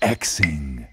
Xing.